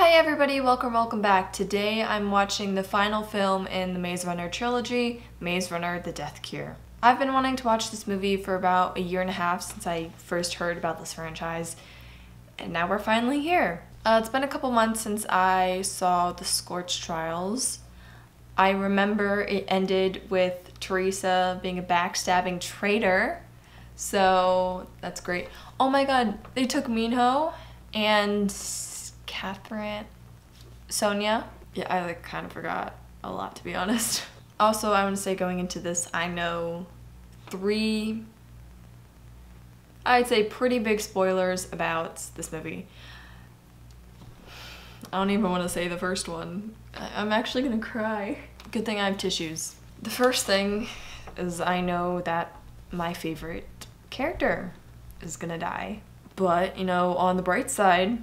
Hi everybody, welcome, welcome back. Today I'm watching the final film in the Maze Runner trilogy, Maze Runner The Death Cure. I've been wanting to watch this movie for about a year and a half since I first heard about this franchise, and now we're finally here. Uh, it's been a couple months since I saw The Scorch Trials. I remember it ended with Teresa being a backstabbing traitor, so that's great. Oh my god, they took Minho and Catherine, Sonia. Yeah, I like kind of forgot a lot to be honest. Also, I want to say going into this, I know three, I'd say pretty big spoilers about this movie. I don't even want to say the first one. I'm actually gonna cry. Good thing I have tissues. The first thing is I know that my favorite character is gonna die. But, you know, on the bright side,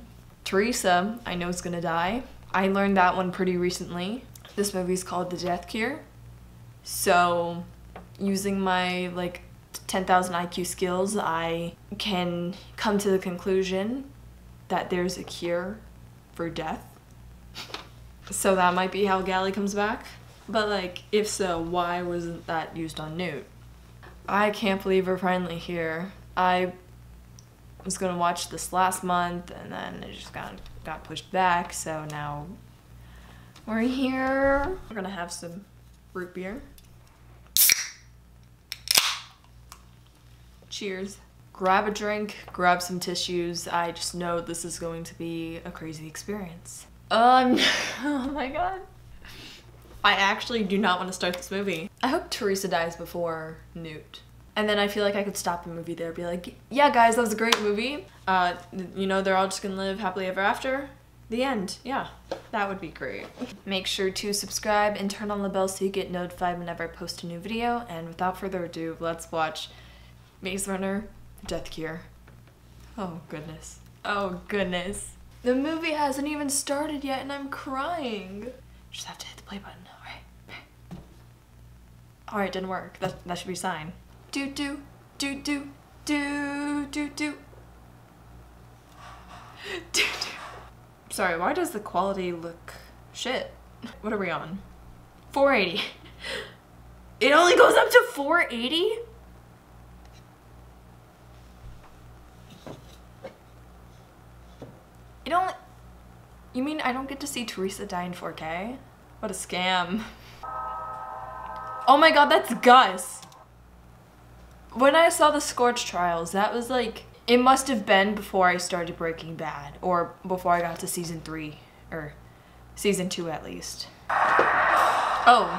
Teresa, I know is gonna die. I learned that one pretty recently. This movie is called The Death Cure. So, using my like 10,000 IQ skills, I can come to the conclusion that there's a cure for death. So that might be how Gally comes back. But like, if so, why wasn't that used on Newt? I can't believe we're finally here. I was gonna watch this last month and then it just got got pushed back so now we're here. We're gonna have some root beer. Cheers. Grab a drink grab some tissues. I just know this is going to be a crazy experience. Um oh my god. I actually do not want to start this movie. I hope teresa dies before newt and then I feel like I could stop the movie there be like, yeah, guys, that was a great movie. Uh, you know, they're all just gonna live happily ever after. The end. Yeah, that would be great. Make sure to subscribe and turn on the bell so you get notified whenever I post a new video. And without further ado, let's watch Maze Runner Death Cure. Oh, goodness. Oh, goodness. The movie hasn't even started yet and I'm crying. Just have to hit the play button. Alright. Alright, didn't work. That, that should be a sign do do do do do do do do. Sorry, why does the quality look shit? What are we on? 480. It only goes up to 480? It only... You mean I don't get to see Teresa die in 4K? What a scam. Oh my god, that's Gus! When I saw the Scorch Trials, that was like, it must have been before I started Breaking Bad, or before I got to season three, or season two at least. Oh.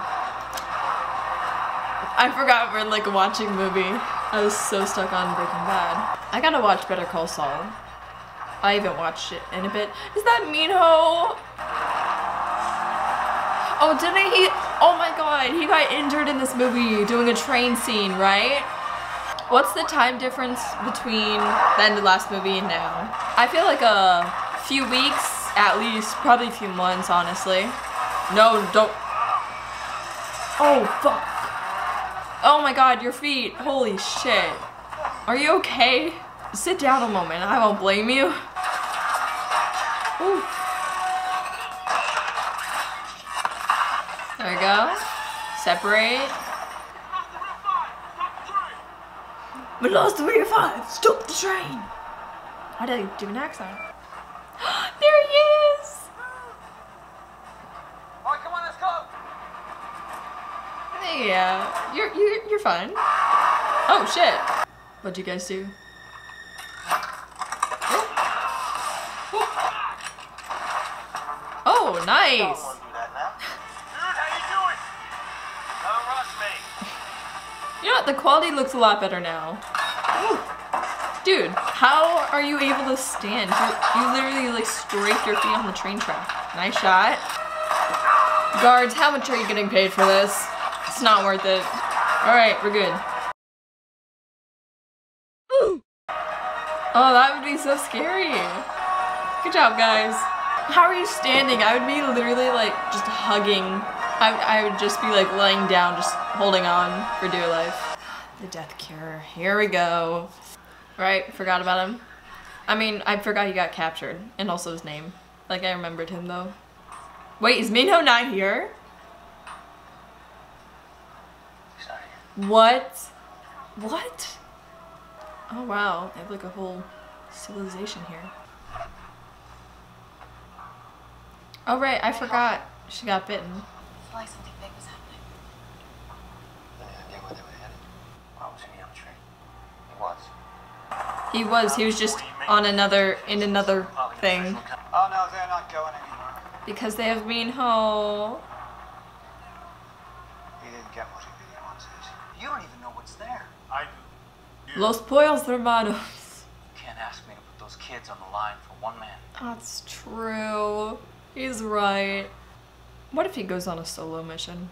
I forgot we're like watching movie. I was so stuck on Breaking Bad. I gotta watch Better Call Saul. I haven't watched it in a bit. Is that Minho? Oh, didn't he? Oh my god, he got injured in this movie doing a train scene, right? What's the time difference between the end of the last movie and now? I feel like a few weeks at least, probably a few months, honestly. No, don't. Oh, fuck. Oh my god, your feet. Holy shit. Are you okay? Sit down a moment, I won't blame you. Ooh. There we go. Separate. We lost three or five. Stop the train. How did I do an accent? there he is. All right, come on, let's go. Yeah, you're you're you're fine. Oh shit! What'd you guys do? Oh, nice. You know what? The quality looks a lot better now. Dude, how are you able to stand? You, you literally like scraped your feet on the train track. Nice shot. Guards, how much are you getting paid for this? It's not worth it. Alright, we're good. Oh, that would be so scary. Good job, guys. How are you standing? I would be literally like just hugging. I, I would just be like laying down, just holding on for dear life. The death cure. Here we go. Right, forgot about him. I mean, I forgot he got captured, and also his name. Like I remembered him though. Wait, is Minho not here? What? What? Oh wow, they have like a whole civilization here. Oh right, I forgot she got bitten. I feel like something big was happening. Any idea where they were headed? Well, was he on a train? He was. He was, he was just on another, in another thing. Oh no, they're not going anywhere. Because they have Minho. He didn't get what he really wanted. You don't even know what's there. I do. Los Pollos Hermanos. You can't ask me to put those kids on the line for one man. That's true. He's right. What if he goes on a solo mission?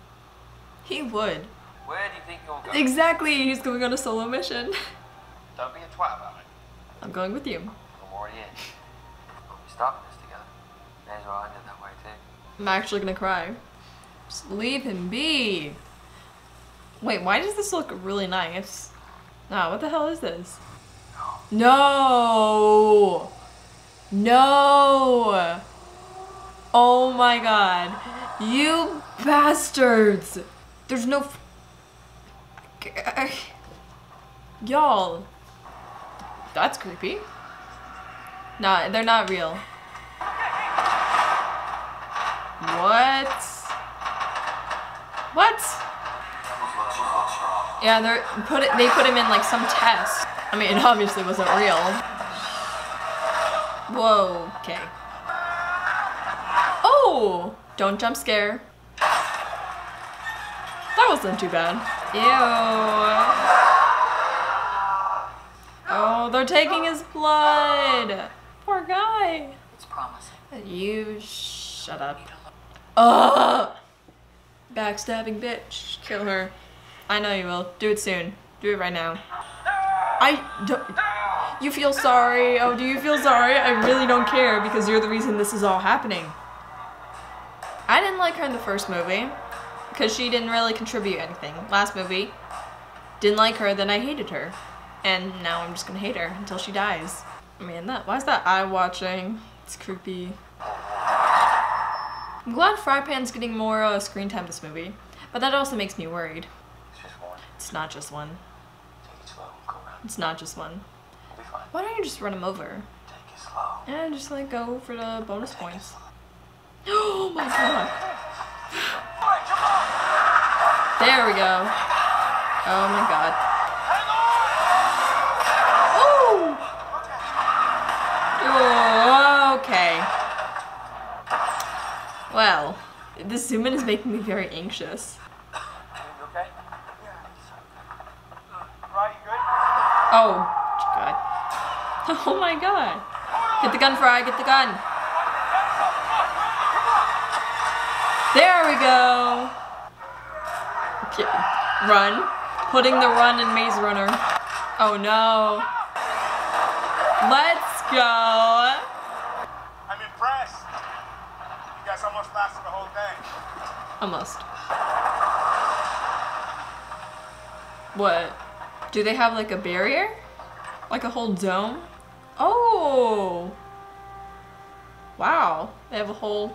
He would. Where do you think you'll go? Exactly, he's going on a solo mission. Don't be a twat about it. I'm going with you. I'm already in. We'll be starting this together. May as well end it that way too. I'm actually gonna cry. Just leave him be. Wait, why does this look really nice? Nah, what the hell is this? No! No! Oh my god. You bastards! There's no. f- Y'all. That's creepy. Nah, they're not real. What? What? Yeah, they're put it. They put him in like some test. I mean, it obviously wasn't real. Whoa. Okay. Oh! Don't jump scare. That wasn't too bad. Ew. Oh, they're taking his blood. Poor guy. It's promising. You shut up. Ugh! Backstabbing bitch. Kill her. I know you will. Do it soon. Do it right now. I don't. You feel sorry? Oh, do you feel sorry? I really don't care because you're the reason this is all happening. I didn't like her in the first movie because she didn't really contribute anything. Last movie, didn't like her, then I hated her. And now I'm just gonna hate her until she dies. I mean, that why is that eye watching? It's creepy. I'm glad Frypan's getting more uh, screen time this movie, but that also makes me worried. It's not just one. It slow. It's not just one. Why don't you just run him over? And just like go for the bonus points. Oh my god. There we go. Oh my god. Oh, okay. Well, this zoom in is making me very anxious. You okay? Right. Oh, god. Oh my god. Get the gun, Fry, get the gun. There we go. Okay. Run. Putting the run in Maze Runner. Oh no. Let's go. I'm impressed. You guys almost lasted the whole thing. Almost. What? Do they have like a barrier? Like a whole dome? Oh! Wow. They have a whole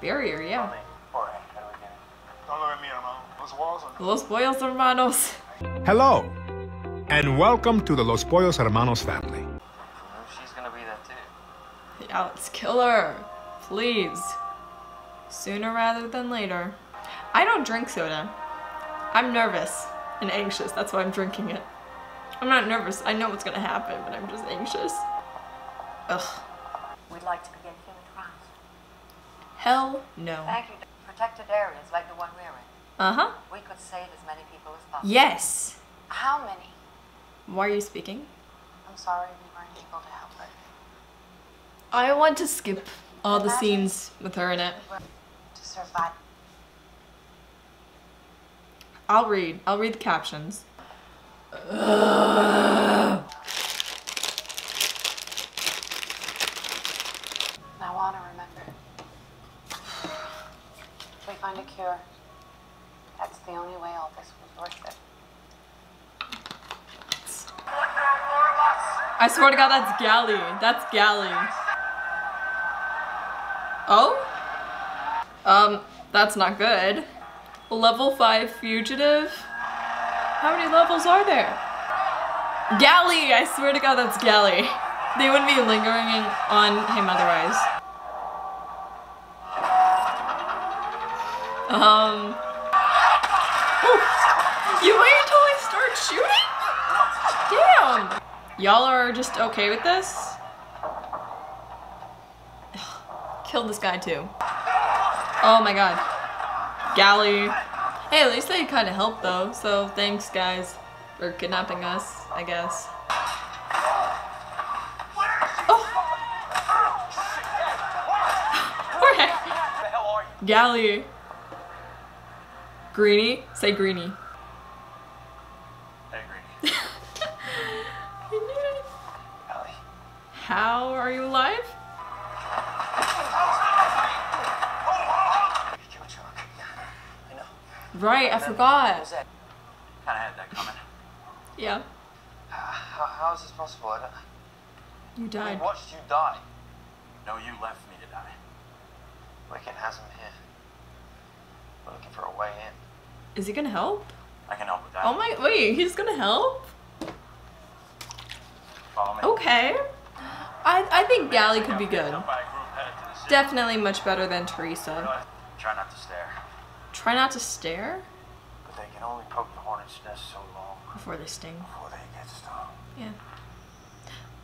barrier, yeah. Alright, how do we get it? Don't look at me, Ramon. Those walls are. Los Pollos Hermanos. Hello, and welcome to the Los Pollos Hermanos family. She's gonna be there too. Yeah, let's kill her. Please. Sooner rather than later. I don't drink soda. I'm nervous and anxious. That's why I'm drinking it. I'm not nervous. I know what's gonna happen, but I'm just anxious. Ugh. We'd like to begin human trials. Hell no. Thank you. Protected areas like the one we're in. Uh huh. We could save as many people as possible. Yes. How many? Why are you speaking? I'm sorry we weren't able to help her. I want to skip all the scenes with her in it. I'll read. I'll read the captions. I want to remember. If we find a cure, that's the only way all this was worth it. I swear to God, that's Gally. That's Gally. Oh? Um, that's not good. Level 5 fugitive? How many levels are there? Gally! I swear to god that's Gally. They wouldn't be lingering on him otherwise. Um... Ooh. You wait until I start shooting? Damn! Y'all are just okay with this? Killed this guy too. Oh my god. Gally. Hey, at least they kind of helped though, so thanks guys for kidnapping us, I guess. Oh. Jorge. Gally. Greeny? Say Greeny. Hey, Greeny. How are you alive? Right, I forgot. Kinda had that coming. Yeah, uh, How, how is this possible? I don't... you died. watched you die. No, you left me to die. Wicked has him here. We're looking for a way in. Is he gonna help? I can help with that. Oh my, wait, he's gonna help? Follow me. Okay. I, I think Gally could be good. Up by a group headed to the city. Definitely much better than Teresa. Try not to stare. Try not to stare But they can only poke the hornet's nest so long before they sting. before they get stung. Yeah.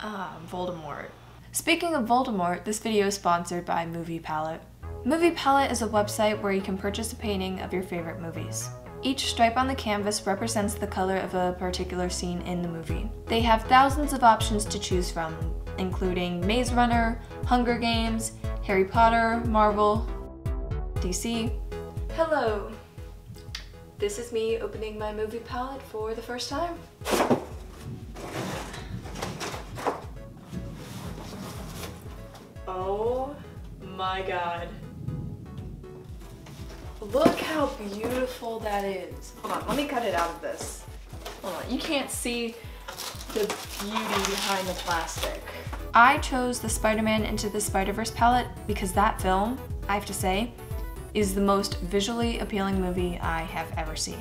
Ah, Voldemort. Speaking of Voldemort, this video is sponsored by Movie Palette. Movie Palette is a website where you can purchase a painting of your favorite movies. Each stripe on the canvas represents the color of a particular scene in the movie. They have thousands of options to choose from, including Maze Runner, Hunger Games, Harry Potter, Marvel, DC. Hello. This is me opening my movie palette for the first time. Oh my god. Look how beautiful that is. Hold on, let me cut it out of this. Hold on, you can't see the beauty behind the plastic. I chose the Spider-Man Into the Spider-Verse palette because that film, I have to say, is the most visually appealing movie I have ever seen.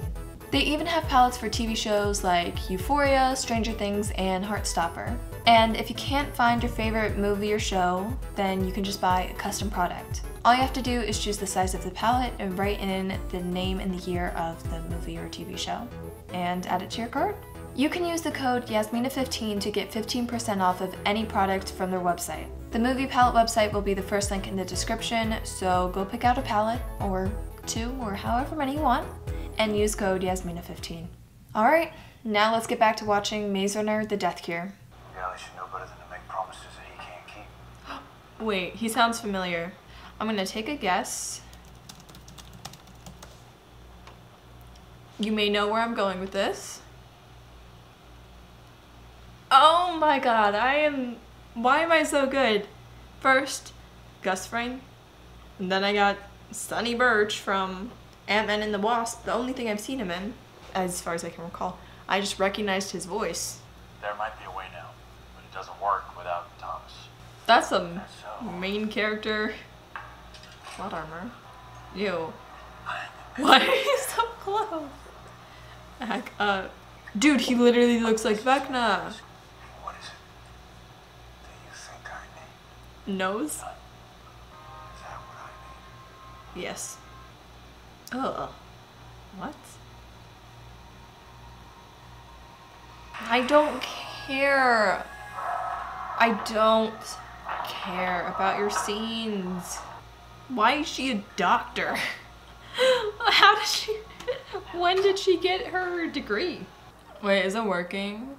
They even have palettes for TV shows like Euphoria, Stranger Things, and Heartstopper. And if you can't find your favorite movie or show, then you can just buy a custom product. All you have to do is choose the size of the palette and write in the name and the year of the movie or TV show, and add it to your cart. You can use the code Yasmina15 to get 15% off of any product from their website. The movie palette website will be the first link in the description, so go pick out a palette, or two, or however many you want, and use code Yasmina15. Alright, now let's get back to watching Maze Runner The Death Cure. Yeah, they should know better than to make promises that he can't keep. Wait, he sounds familiar. I'm gonna take a guess. You may know where I'm going with this. Oh my god, I am. Why am I so good? First, Gus Fring. And then I got Sonny Birch from Ant Man and the Wasp, the only thing I've seen him in, as far as I can recall. I just recognized his voice. There might be a way now, but it doesn't work without Thomas. That's a So, main character. Plot armor. Ew. Why are you so close? Heck, uh, dude, he literally looks like Vecna. what is it? Do you think I need? Nose? Is that what I need? Yes. Ugh. What? I don't care. I don't care about your scenes. Why is she a doctor? How did she. When did she get her degree? Wait, is it working?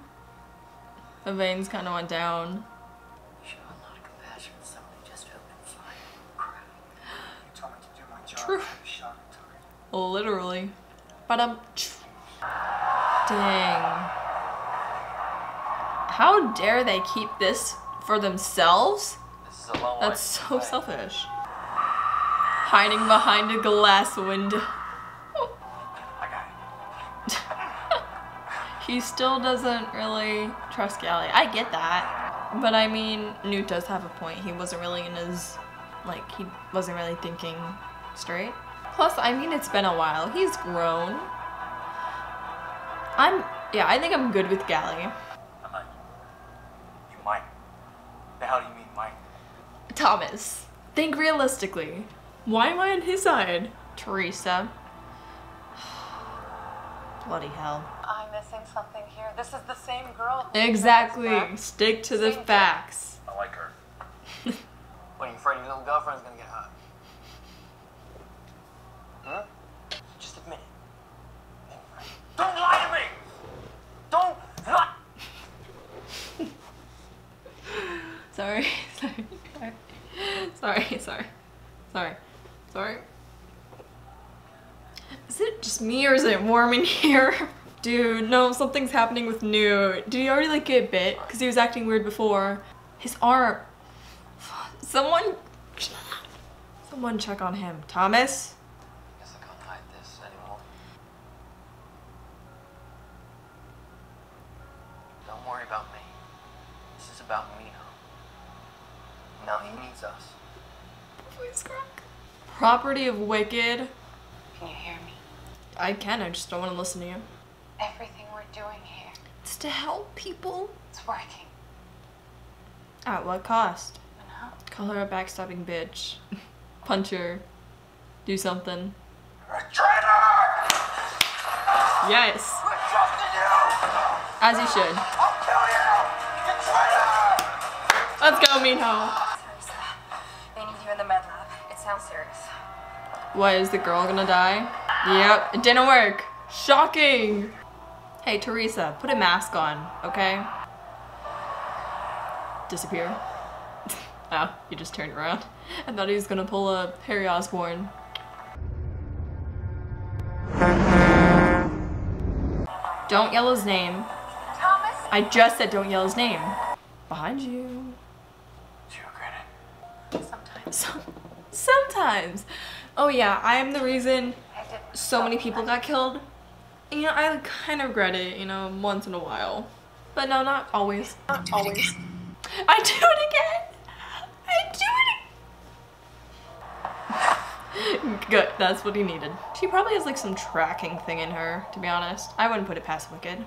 The veins kind of went down. Show a lot of compassion when somebody just opened fire. Cry. You told me to do my job. True. I shot and took it. Literally. But um. Dang. How dare they keep this for themselves? This is a long That's so selfish. Hiding behind a glass window. I got it. He still doesn't really trust Gally. I get that. But I mean, Newt does have a point. He wasn't really in his like he wasn't really thinking straight. Plus, I mean, it's been a while. He's grown. I'm, yeah, I think I'm good with Gally. I'm you might. The hell do you mean, might? Thomas, think realistically. Why am I on his side? Teresa. Bloody hell. I'm missing something here. This is the same girl. Exactly. Stick to the facts. job. I like her. what, are you afraid your little girlfriend's gonna get hurt? Huh? Just admit it. Don't lie to me! Don't lie! Sorry, sorry, sorry, sorry, sorry, sorry. Is it just me or is it warm in here? Dude, no, something's happening with Newt. Did he already like get bit? Because he was acting weird before. His arm. Someone. Someone check on him. Thomas? Property of Wicked. Can you hear me? I can, I just don't want to listen to you. Everything we're doing here, It's to help people. it's working. At what cost? And how? Call her a backstabbing bitch. Punch her. Do something. Traitor! Yes, I trusted you! as you should. I'll kill you! You traitor! Let's go, Minho. Sounds serious. What, is the girl gonna die? Yep, it didn't work. Shocking. Hey, Teresa, put a mask on, okay? Disappear. oh, he just turned around. I thought he was gonna pull a Harry Osborn. Don't yell his name. Thomas? I just said don't yell his name. Behind you. Do you regret it? Sometimes Some, sometimes. Oh yeah, I am the reason so many people got killed. You know, I kind of regret it, you know, once in a while. But no, not always. Not always. I do it again! I do it again! Good, that's what he needed. She probably has like some tracking thing in her, to be honest. I wouldn't put it past Wicked.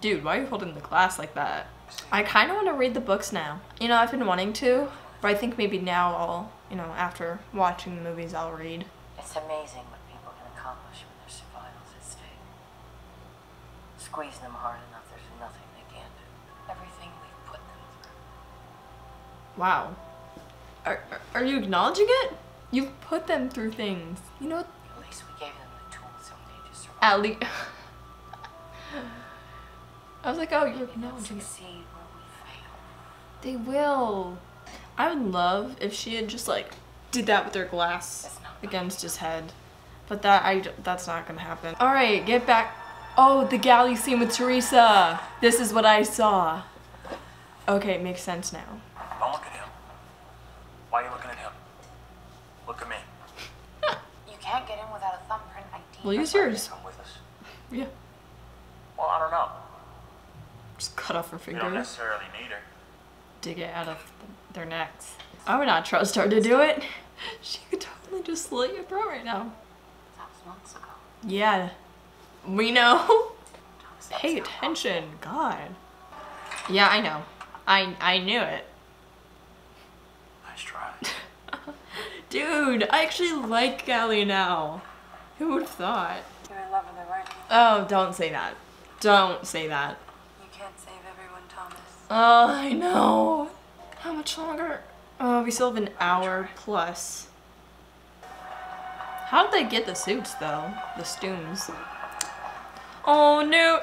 Dude, why are you holding the glass like that? I kind of want to read the books now. You know, I've been wanting to, but I think maybe now I'll, you know, after watching the movies, I'll read. It's amazing what people can accomplish when their survival's at stake. Squeezing them hard enough, there's nothing they can't do. Everything we've put them through. Wow. Are, are, you acknowledging it? You've put them through things. You know, At least we gave them the tools to survive. at least. I was like, oh, you're acknowledging it. succeed where we fail. They will. I would love if she had just like did that with her glass against his head, but that I d- that's not gonna happen. All right, get back. Oh, the Gally scene with Teresa. This is what I saw. Okay, it makes sense now. Don't look at him. Why are you looking at him? Look at me. You can't get in without a thumbprint ID. Well, use yours. Come with us. Yeah. Well, I don't know. Just cut off her We don't necessarily need her. dig it out of their necks. I would not trust her to do it. She could totally just slit your throat right now. That was months ago. Yeah, we know. Pay attention, God. Yeah, I know. I I knew it, Nice try. dude. I actually like Gally now. Who would have thought? You're in love with her, right? Oh, don't say that. Don't say that. You can't save everyone, Thomas. Oh, I know. How much longer? Oh, we still have an hour plus. How did they get the suits though? The stooms. Oh no!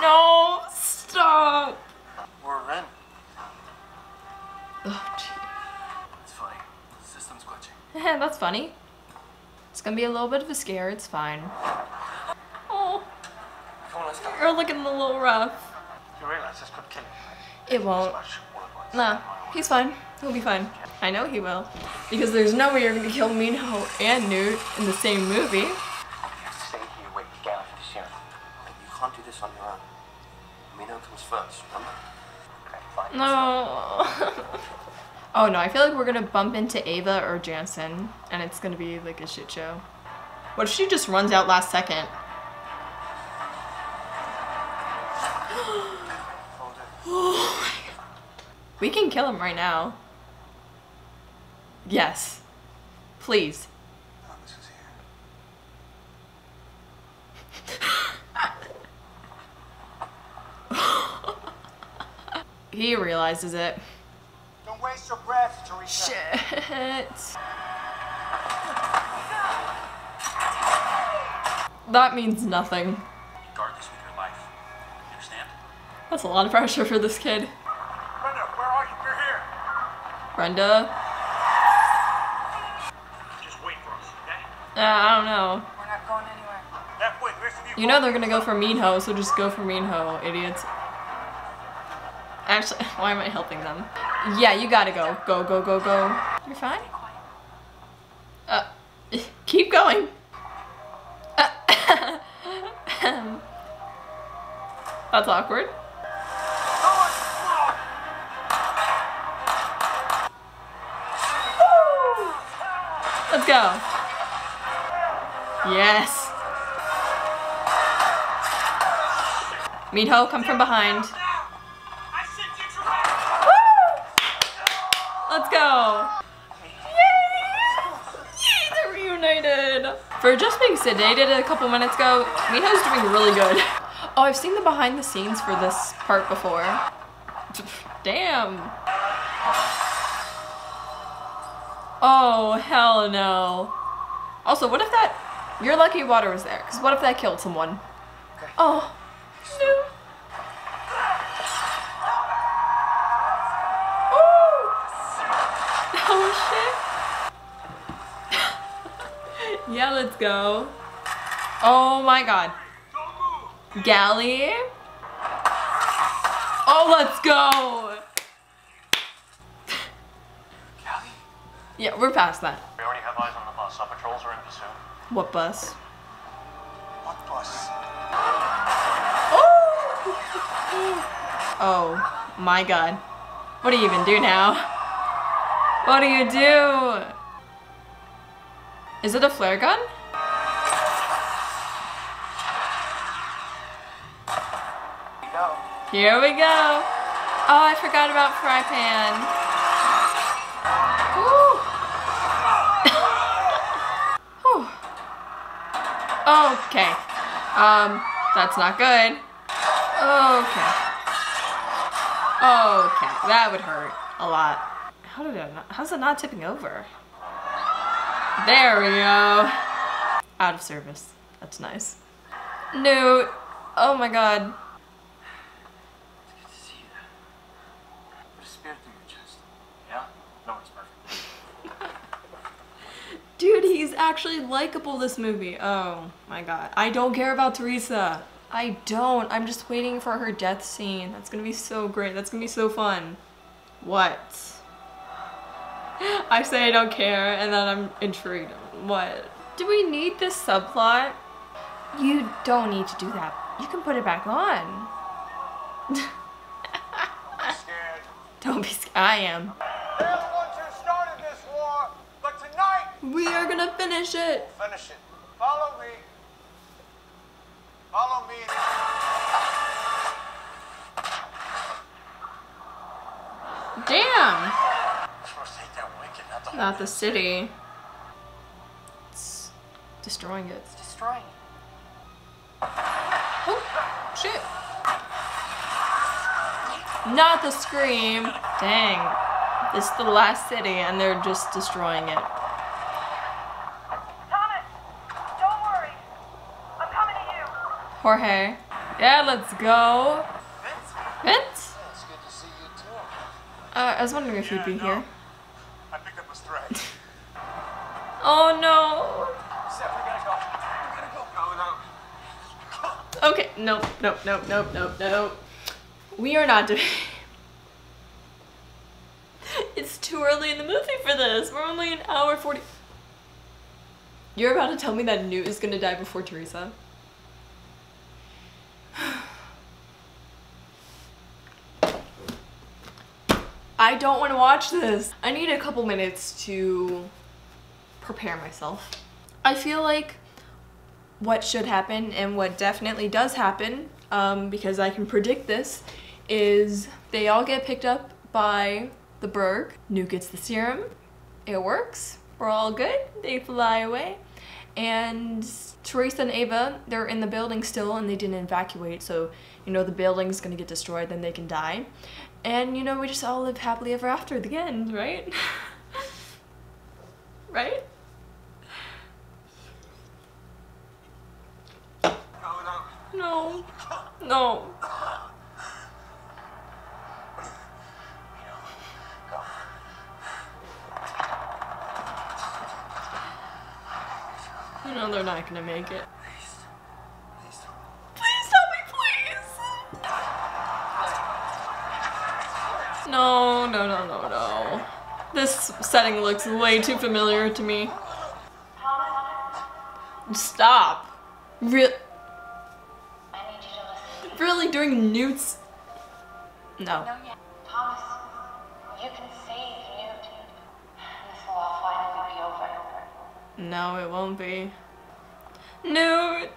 No! Stop! We're in. Oh, gee. It's funny. The system's glitching. That's funny. It's gonna be a little bit of a scare. It's fine. Oh, Come on, let's go. you're looking a little rough. You realize this could kill you? It won't. Nah, he's fine. He'll be fine. I know he will. Because there's no way you're gonna kill Minho and Newt in the same movie. You have to stay here, wait for Gally for sheriff. But you can't do this on your own. Minho comes first, remember? Okay. No. Oh no, I feel like we're gonna bump into Ava or Janson, and it's gonna be like a shit show. What if she just runs out last second? we can kill him right now. Yes. Please. Is here. He realizes it. Don't waste your breath, Teresa. Shit. That means nothing. Guard this with your life. You understand? That's a lot of pressure for this kid. Brenda, where are you? We're here. Brenda? Just wait for us, okay? Uh, I don't know. We're not going anywhere. That way, the rest of you. You know they're gonna go for Minho, so just go for Minho, idiots. Actually, why am I helping them? Yeah, you gotta go. Go, go, go, go. You're fine? Uh, keep going. Uh, That's awkward. Go. Yes. Minho, come from behind. Let's go. Yay! Yay, they're reunited. For just being sedated a couple minutes ago, Minho's doing really good. Oh, I've seen the behind the scenes for this part before. Damn. Oh, hell no. Also, what if that... Your lucky water was there, because what if that killed someone? Oh, no. Oh shit. yeah, let's go. Oh my god. Gally. Oh, let's go. Yeah, we're past that. We already have eyes on the bus. Our patrols are in pursuit. What bus? What bus? Oh oh my god. What do you even do now? What do you do? Is it a flare gun? Here we go. Oh, I forgot about Frypan. Okay. Um, that's not good. Okay. Okay, that would hurt a lot. How did it not, how's it not tipping over? There we go. Out of service. That's nice. No. Oh my god. It's good to see you. Put a spear through your chest. Yeah? No one's perfect. Dude, he's actually likable this movie. Oh my god. I don't care about Teresa. I don't. I'm just waiting for her death scene. That's gonna be so great. That's gonna be so fun. What? I say I don't care and then I'm intrigued. What? Do we need this subplot? You don't need to do that. You can put it back on. Don't be scared. I am. They're the ones who started this war, but tonight, We are gonna finish it. finish it. Follow me. Follow me. Damn. We're supposed to take that wicked, not the whole Not the city. It's destroying it. Destroying. Oh, shit. Not the scream. Dang. This is the last city and they're just destroying it. Thomas, don't worry. I'm coming to you. Jorge. Yeah, let's go. Vince? Too. Uh, I was wondering if you'd be here. I picked up a. Oh no. Okay, nope, nope, nope, nope, nope, nope. We are not doing. It's too early in the movie for this. We're only an hour 40. You're about to tell me that Newt is gonna die before Teresa? I don't want to watch this. I need a couple minutes to prepare myself. I feel like what should happen and what definitely does happen, um, because I can predict this, is they all get picked up by the Berg. Newt gets the serum. It works. We're all good. They fly away. And Teresa and Ava, they're in the building still and they didn't evacuate. So, you know, the building's gonna get destroyed, then they can die. And, you know, we just all live happily ever after at the end, right? right? No. No. You know they're not gonna make it. No, no, no, no, no. This setting looks way too familiar to me. Stop. Real. I need you to listen. Really doing newts? No. Thomas, you can save Newt. This will all finally be over. No, it won't be. Newt!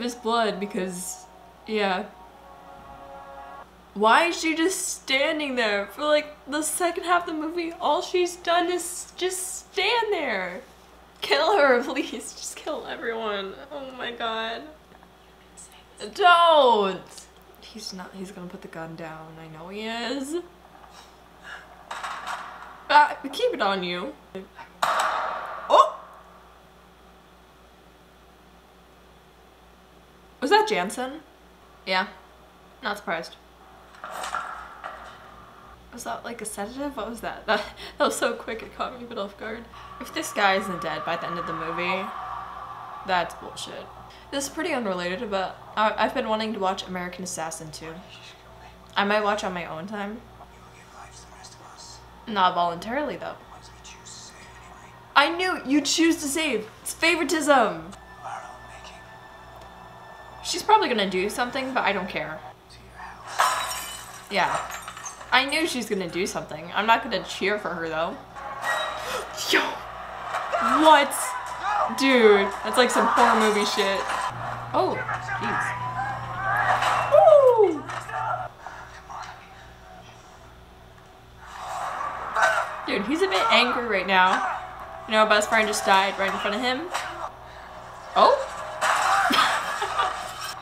Give his blood because, yeah, why is she just standing there for like the second half of the movie? All she's done is just stand there. Kill her, please. Just kill everyone. Oh my god. Don't! He's not, he's gonna put the gun down. I know he is. Ah, keep it on you. Oh! Was that Janson? Yeah. Not surprised. Was that like a sedative? What was that? That, that was so quick it caught me a bit off guard. If this guy isn't dead by the end of the movie, that's bullshit. This is pretty unrelated, but I, I've been wanting to watch American Assassin too. I might watch on my own time. Not voluntarily though. I knew you'd choose to save. It's favoritism. She's probably gonna do something, but I don't care. Yeah. I knew she's gonna do something. I'm not gonna cheer for her though. Yo! What? Dude, that's like some horror movie shit. Oh, jeez. Dude, he's a bit angry right now. You know, best friend just died right in front of him. Oh?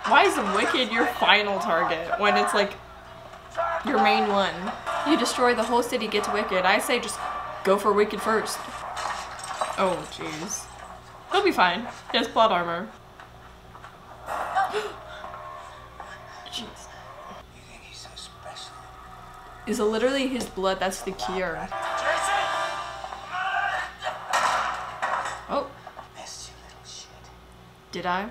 Why is Wicked your final target when it's like your main one? You destroy the whole city, get to Wicked. I say just go for Wicked first. Oh, jeez. He'll be fine. He has plot armor. Jeez. You think he's so special? Is literally his blood that's the cure. Oh, Missed you, little shit. did I?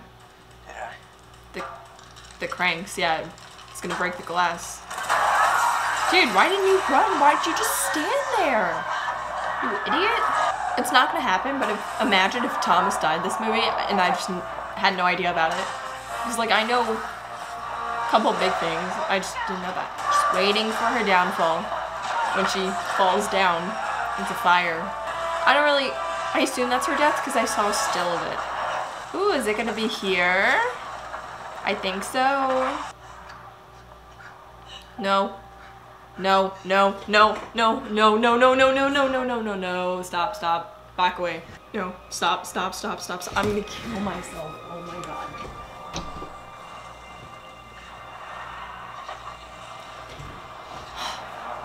The cranks, yeah. It's gonna break the glass. Dude, why didn't you run? Why'd you just stand there? You idiot. It's not gonna happen, but if, imagine if Thomas died this movie and I just had no idea about it. Because, like, I know a couple big things. I just didn't know that. Just waiting for her downfall when she falls down into fire. I don't really. I assume that's her death because I saw a still of it. Ooh, is it gonna be here? I think so. No. No, no, no, no, no, no, no, no, no, no, no, no, no, no. Stop, stop. Back away. No, stop, stop, stop, stop, stop. I'm gonna kill myself. Oh my god.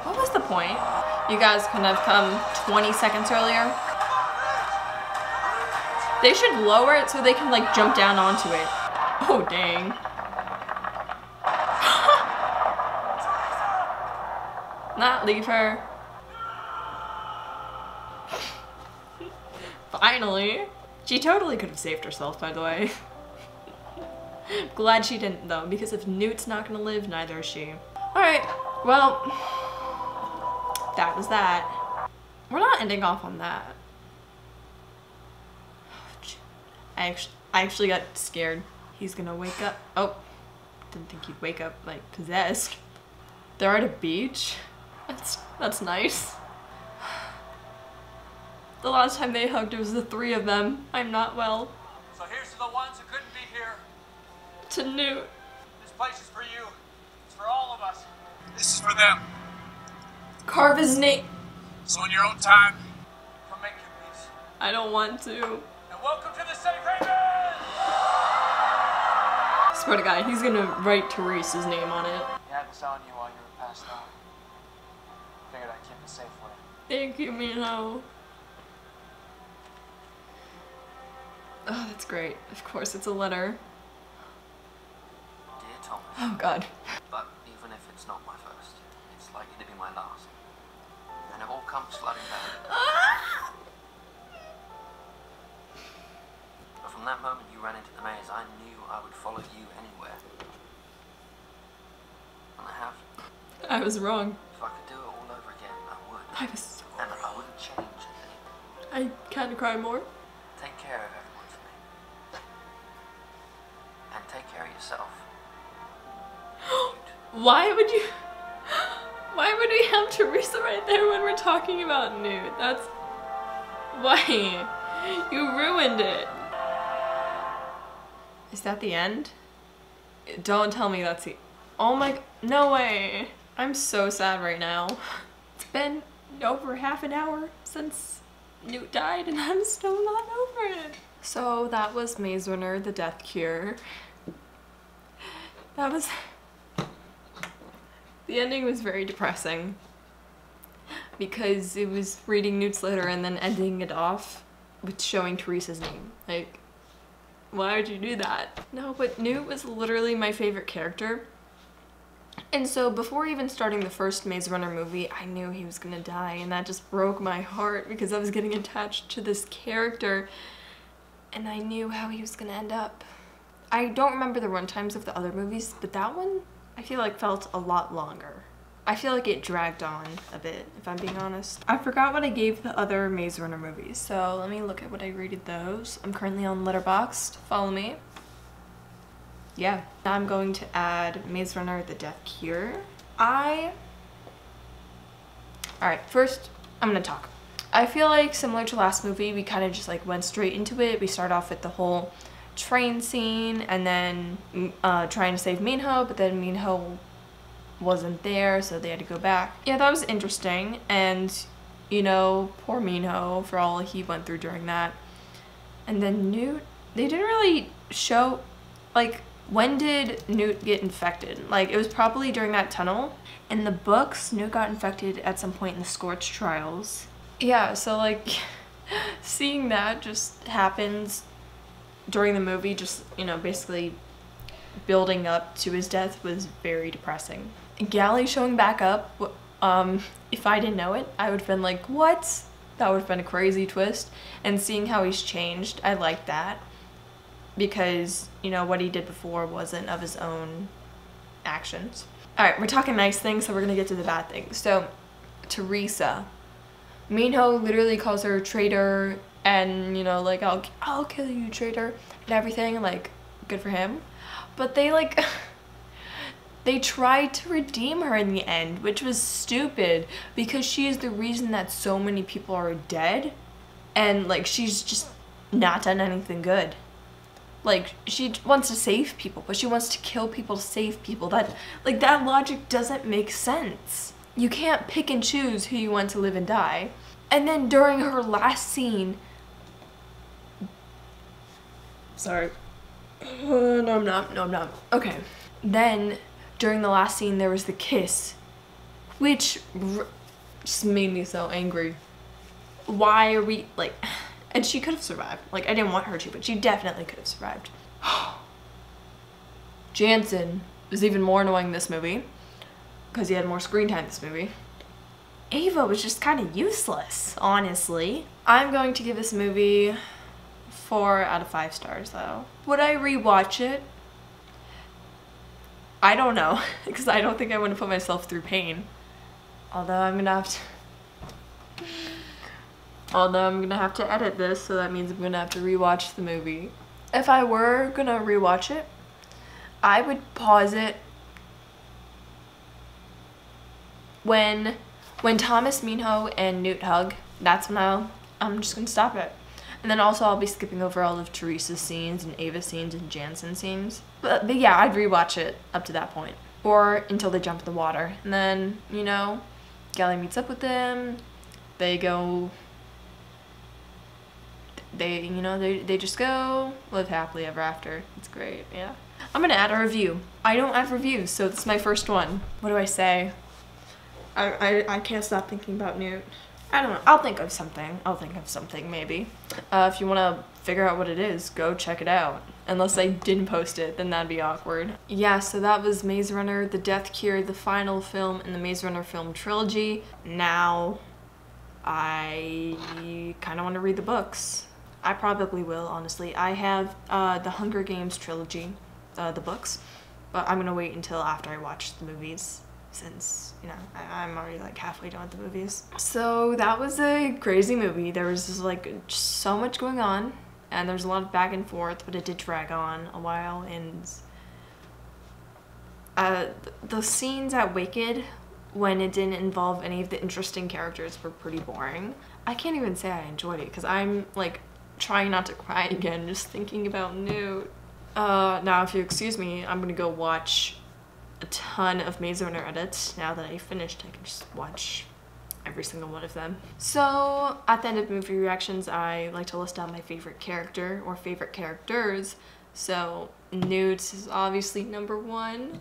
What was the point? You guys couldn't have come 20 seconds earlier? They should lower it so they can like jump down onto it. Oh, dang. Not leave her. Finally. She totally could have saved herself, by the way. Glad she didn't, though, because if Newt's not gonna live, neither is she. Alright, well, that was that. We're not ending off on that. I actually, got scared. He's gonna wake up. Oh, didn't think he'd wake up, like, possessed. They're at a beach? That's, that's nice. The last time they hugged, it was the three of them. I'm not well. So here's to the ones who couldn't be here. To Newt. This place is for you. It's for all of us. This is for them. Carve his name. So in your own time, come make your peace. I don't want to. And welcome to the safe! Swear to God, he's gonna write Teresa's name on it. You had this on you while you were passed out. Figured I'd keep it safe for you. Thank you, Minho. Oh, that's great. Of course, it's a letter. Dear Thomas, Oh God. but even if it's not my first, it's likely to be my last. And it all comes flooding back. But from that moment you ran into the maze, I knew I would follow you anywhere. And I have. I was wrong. If I could do it all over again, I would. I was so And I wouldn't change a thing. I can't cry more. Take care of everyone for me. And take care of yourself. Why would you? Why would we have Teresa right there when we're talking about Newt? That's why you ruined it. Is that the end? Don't tell me that's the. Oh my. No way. I'm so sad right now. It's been over half an hour since Newt died, and I'm still not over it. So that was Maze Runner: The Death Cure. That was. The ending was very depressing because it was reading Newt's letter and then ending it off with showing Teresa's name. Like, why would you do that? No, but Newt was literally my favorite character. And so before even starting the first Maze Runner movie, I knew he was gonna die and that just broke my heart because I was getting attached to this character and I knew how he was gonna end up. I don't remember the runtimes of the other movies, but that one I feel like felt a lot longer. I feel like it dragged on a bit, if I'm being honest. I forgot what I gave the other Maze Runner movies, so let me look at what I rated those. I'm currently on Letterboxd. Follow me. Yeah. Now I'm going to add Maze Runner The Death Cure. I... Alright, first I'm gonna talk. I feel like similar to last movie, we kind of just like went straight into it. We start off with the whole train scene and then uh, trying to save Minho, but then Minho wasn't there, so they had to go back. Yeah, that was interesting, and you know, poor Minho for all he went through during that. And then Newt, they didn't really show, like, when did Newt get infected? Like, it was probably during that tunnel. In the books, Newt got infected at some point in the Scorch trials. Yeah, so like, seeing that just happens during the movie, just, you know, basically building up to his death was very depressing. Gally showing back up, um, if I didn't know it, I would have been like, what? That would have been a crazy twist. And seeing how he's changed, I like that. Because, you know, what he did before wasn't of his own actions. Alright, we're talking nice things, so we're gonna get to the bad things. So, Teresa. Minho literally calls her traitor and, you know, like, I'll, I'll kill you, traitor, and everything, like, good for him. But they, like, they tried to redeem her in the end, which was stupid because she is the reason that so many people are dead and, like, she's just not done anything good. Like, she wants to save people, but she wants to kill people to save people. That, like, that logic doesn't make sense. You can't pick and choose who you want to live and die. And then during her last scene, sorry. Uh, no, I'm not. No, I'm not. Okay. Then, during the last scene, there was the kiss, which just made me so angry. Why are we, like, and she could have survived. Like, I didn't want her to, but she definitely could have survived. Janson was even more annoying this movie, because he had more screen time this movie. Ava was just kind of useless, honestly. I'm going to give this movie four out of five stars though. Would I rewatch it? I don't know, because I don't think I want to put myself through pain. Although I'm gonna have to... Although I'm gonna have to edit this, so that means I'm gonna have to rewatch the movie. If I were gonna rewatch it, I would pause it when when Thomas Minho and Newt hug. That's when I'll I'm just gonna stop it. And then also I'll be skipping over all of Teresa's scenes and Ava's scenes and Janson scenes. But, but yeah, I'd rewatch it up to that point. Or until they jump in the water. And then, you know, Gally meets up with them. They go they you know they, they just go live happily ever after it's great yeah i'm gonna add a review i don't have reviews so this is my first one what do i say i i, I can't stop thinking about newt i don't know. I'll think of something. I'll think of something maybe. Uh, if you want to figure out what it is go check it out. Unless i didn't post it then that'd be awkward. Yeah so that was maze runner the death cure the final film in the maze runner film trilogy. Now I kind of want to read the books. I probably will, honestly. I have uh, the Hunger Games trilogy, uh, the books, but I'm gonna wait until after I watch the movies since, you know, I- I'm already like halfway done with the movies. So that was a crazy movie. There was just like so much going on and there's a lot of back and forth, but it did drag on a while and uh, the scenes at Wicked when it didn't involve any of the interesting characters were pretty boring. I can't even say I enjoyed it because I'm like trying not to cry again just thinking about Newt. Uh, now if you excuse me, I'm gonna go watch a ton of Maze Runner edits. Now that I finished, I can just watch every single one of them. So at the end of movie reactions, I like to list out my favorite character or favorite characters. So Newt is obviously number one.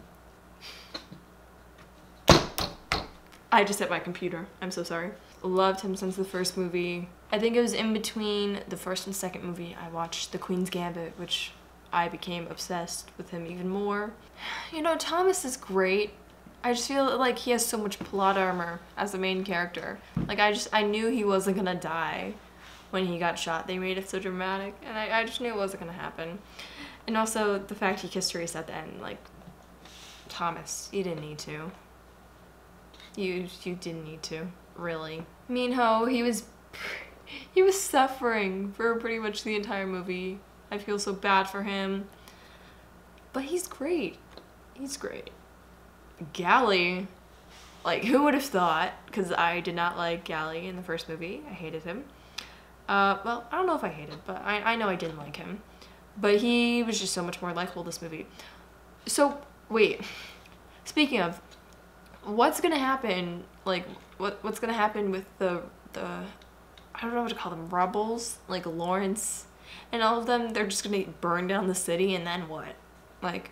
I just hit my computer. I'm so sorry. Loved him since the first movie. I think it was in between the first and second movie I watched The Queen's Gambit, which I became obsessed with him even more. You know, Thomas is great. I just feel like he has so much plot armor as the main character. Like I just, I knew he wasn't gonna die when he got shot. They made it so dramatic and I, I just knew it wasn't gonna happen. And also the fact he kissed Teresa at the end, like, Thomas, you didn't need to. You you didn't need to, really. Minho, he was he was suffering for pretty much the entire movie. I feel so bad for him. But he's great. He's great. Gally, like who would have thought? Because I did not like Gally in the first movie. I hated him. Uh, well, I don't know if I hated, but I, I know I didn't like him. But he was just so much more likable this movie. So, wait. Speaking of, what's gonna happen like what what's gonna happen with the the I don't know what to call them rebels like Lawrence and all of them they're just gonna burn down the city and then what like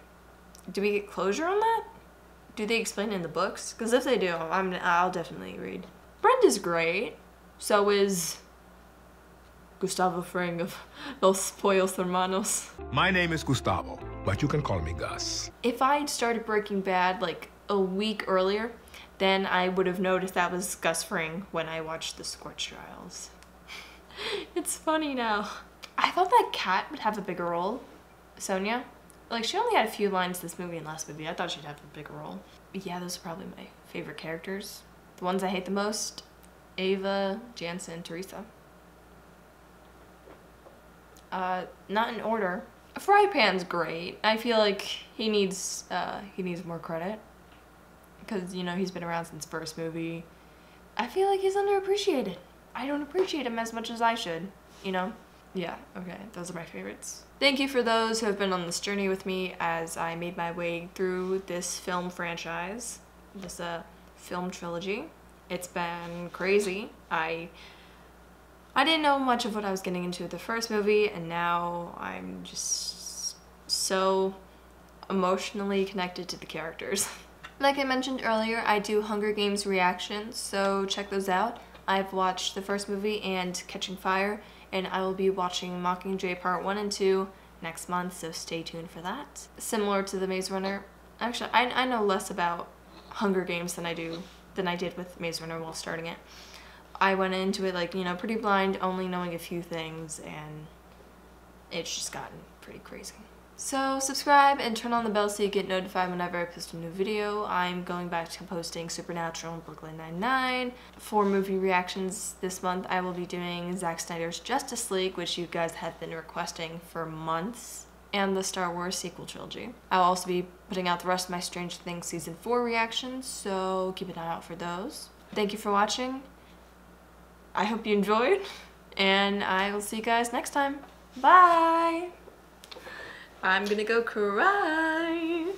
do we get closure on that do they explain in the books because if they do I'm I'll definitely read Brenda's great so is Gustavo Fring of Los Pollos Hermanos My name is Gustavo, but you can call me Gus. if I'd started Breaking Bad like a week earlier, then I would have noticed that was Gus Fring when I watched the Scorch Trials. it's funny now. I thought that Kat would have a bigger role, Sonya. Like, she only had a few lines this movie and last movie. I thought she'd have a bigger role. But yeah, those are probably my favorite characters. The ones I hate the most, Ava, Janson, Teresa. Uh, not in order. Frypan's great. I feel like he needs, uh, he needs more credit because you know he's been around since first movie. I feel like he's underappreciated. I don't appreciate him as much as I should, you know? Yeah, okay, those are my favorites. Thank you for those who have been on this journey with me as I made my way through this film franchise, this uh, film trilogy. It's been crazy. I I didn't know much of what I was getting into with the first movie, and now I'm just so emotionally connected to the characters. Like I mentioned earlier, I do Hunger Games reactions, so check those out. I've watched the first movie and Catching Fire, and I will be watching Mockingjay Part 1 and 2 next month, so stay tuned for that. Similar to The Maze Runner, actually, I, I know less about Hunger Games than I do than I did with Maze Runner while starting it. I went into it like, you know, pretty blind, only knowing a few things, and it's just gotten pretty crazy. So subscribe and turn on the bell so you get notified whenever I post a new video. I'm going back to posting Supernatural and Brooklyn Nine-Nine. For movie reactions this month, I will be doing Zack Snyder's Justice League, which you guys have been requesting for months, and the Star Wars sequel trilogy. I'll also be putting out the rest of my Stranger Things Season 4 reactions, so keep an eye out for those. Thank you for watching. I hope you enjoyed, and I will see you guys next time. Bye! I'm gonna go cry.